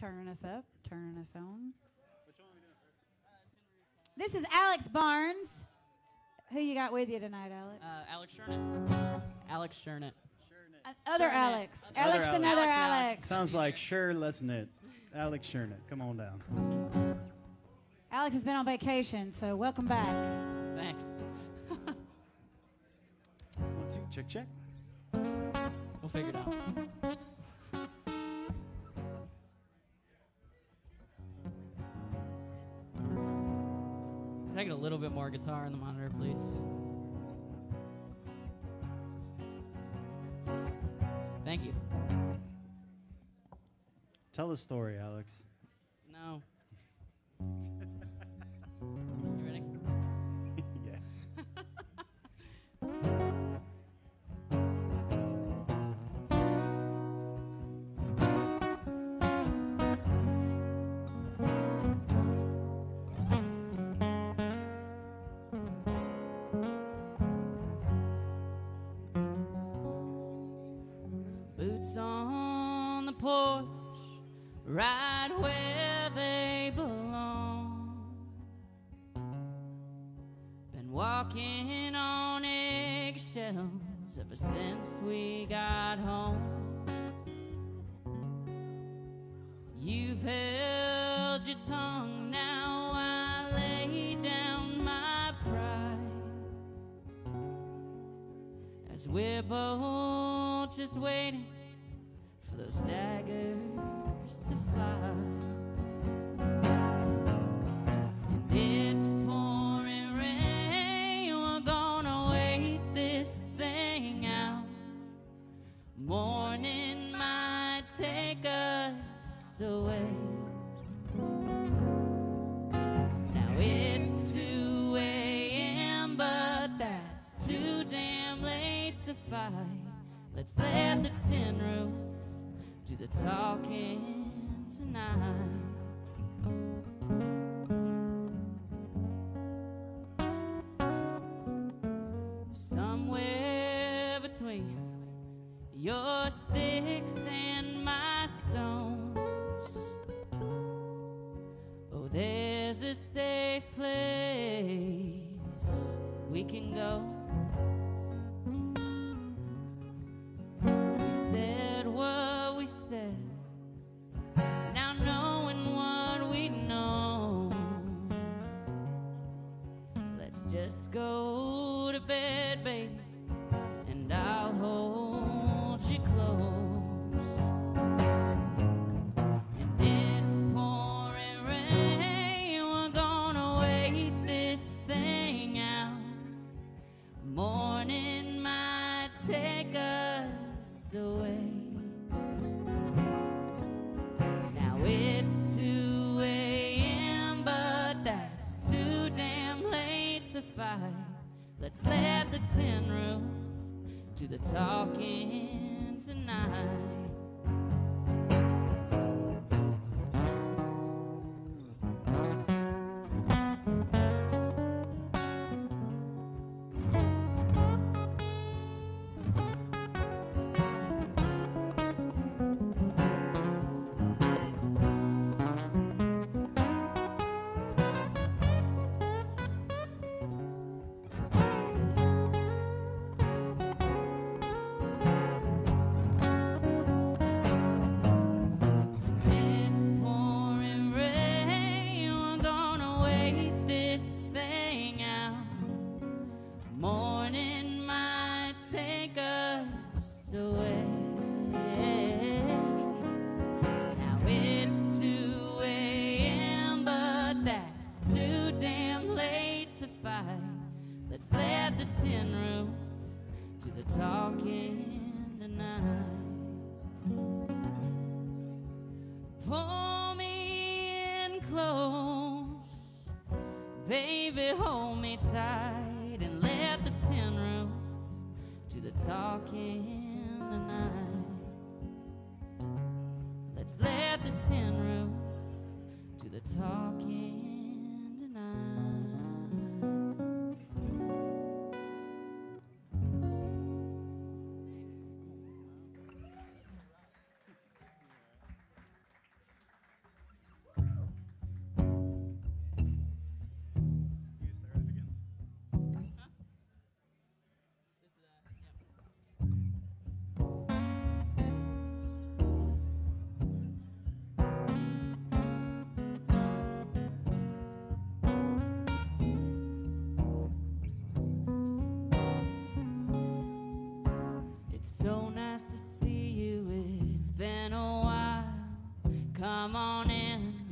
turning us up, turning us on. This is Alex Barnes. Who you got with you tonight, Alex? Uh, Alex Schernit. Alex Schernit. Uh, other Schernit. Alex. Other Alex, Alex. another Alex, Alex. Alex. Sounds like sure, let's knit. Alex Schernit, come on down. Alex has been on vacation, so welcome back. Thanks. One, two, check, check. We'll figure it out. Little bit more guitar on the monitor, please? Thank you. Tell a story, Alex. Porch, right where they belong. Been walking on eggshells ever since we got home. You've held your tongue, now I lay down my pride as we're both just waiting those daggers to fly. It's pouring rain, we're gonna wait this thing out. Morning might take us away. Now it's 2 a.m., but that's too damn late to fight. Let's let the tin roof do the talking tonight. Somewhere between your go to bed, baby, and I'll hold you close. And it's pouring rain, we're gonna wait this thing out. Morning might take us away. Do the talking tonight. Let's the tin roof do the talking tonight. Pull me in close, baby, hold me tight, and let the tin roof do the talking tonight. Let's let the tin roof do the talking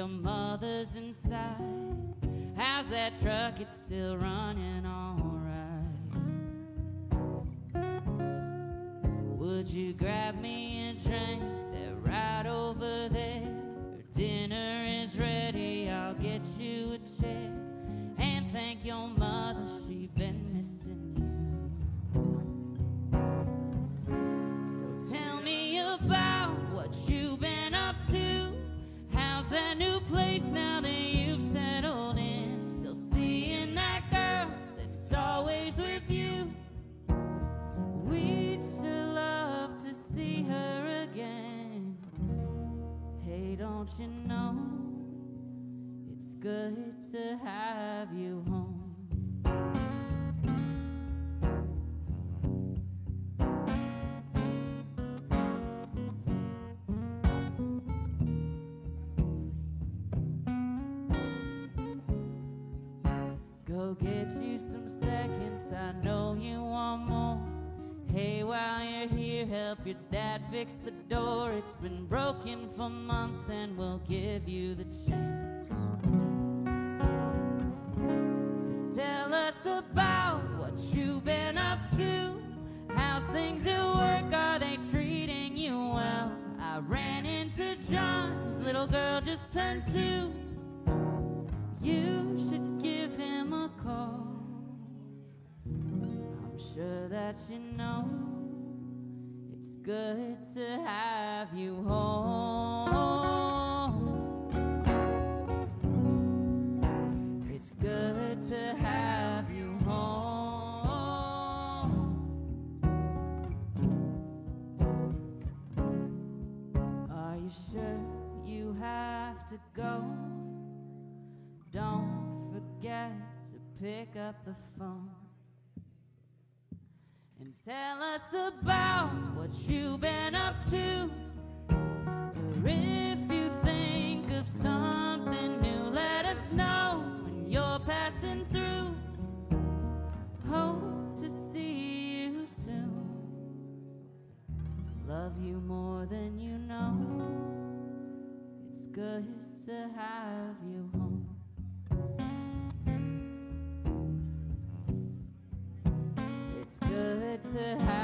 your mother's inside. How's that truck? It's still running alright. Would you grab me a drink? They're right over there. Dinner is ready, I'll get you a chair. And thank your mother, She's been missing you. So tell me about what you've been up to. How's that new Get you some seconds, I know you want more. Hey, while you're here, help your dad fix the door. It's been broken for months, and we'll give you the chance. to Tell us about what you've been up to. How's things at work? Are they treating you well? I ran into John, his little girl just turned two. You should give him a call. I'm sure that you know it's good to have you home. It's good to have you home. Are you sure you have to go? Pick up the phone and tell us about what you've been up to. Or if you think of something new, let us know when you're passing through. Hope to see you soon. Love you more than you know. It's good to have you home. To have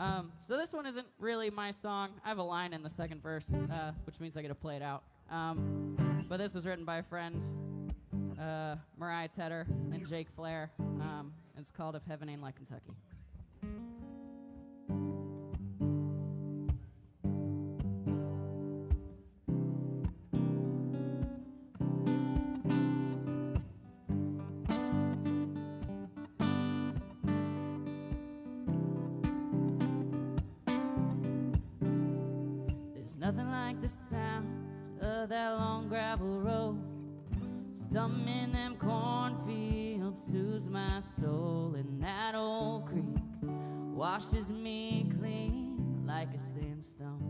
Um, so this one isn't really my song. I have a line in the second verse, uh, which means I get to play it out. Um, but this was written by a friend, uh, Mariah Tedder and Jake Flair. Um, it's called "If Heaven Ain't Like Kentucky." That long gravel road. Some in them cornfields soothes my soul, and that old creek washes me clean like a sandstone.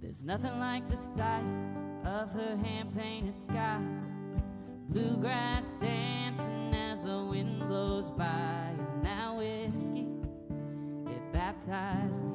There's nothing like the sight of her hand painted sky, bluegrass dancing as the wind blows by, and that whiskey it baptized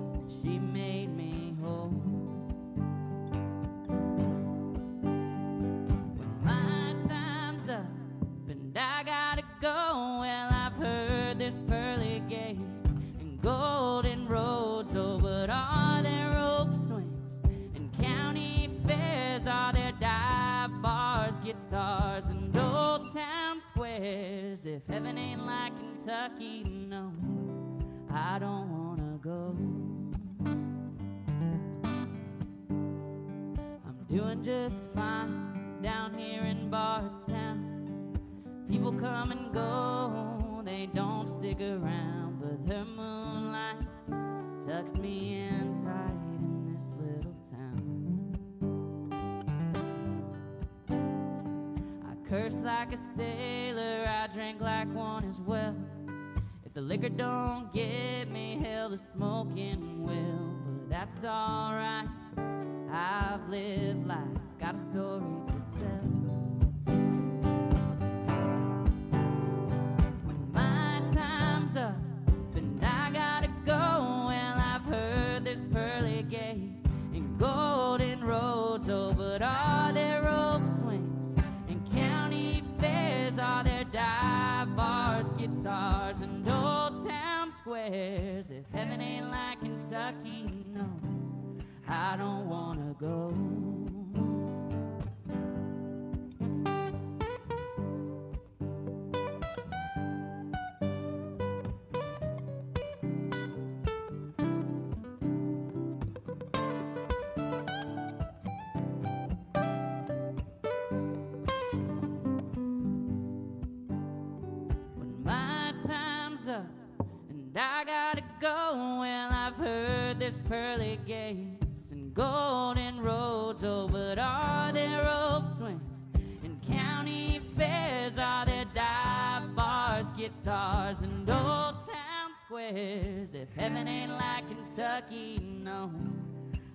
heaven ain't like Kentucky, no. I don't wanna go. I'm doing just fine down here in Bardstown. People come and go, they don't stick around, but the moonlight tucks me in tight in this little town. I curse like a sailor, I like one as well. If the liquor don't get me, hell, the smoking will. But that's alright. I've lived life, got a story go. when my time's up and I gotta go. Well, I've heard this pearly gates guitars, and old town squares? If heaven ain't like Kentucky, no,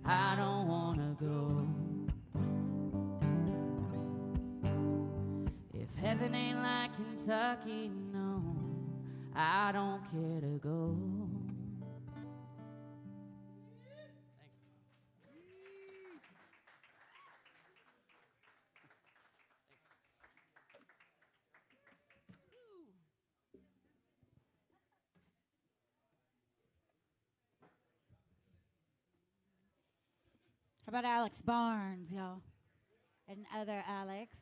I don't wanna go. If heaven ain't like Kentucky, no, I don't care to go. How about Alex Barnes, y'all? And other Alex.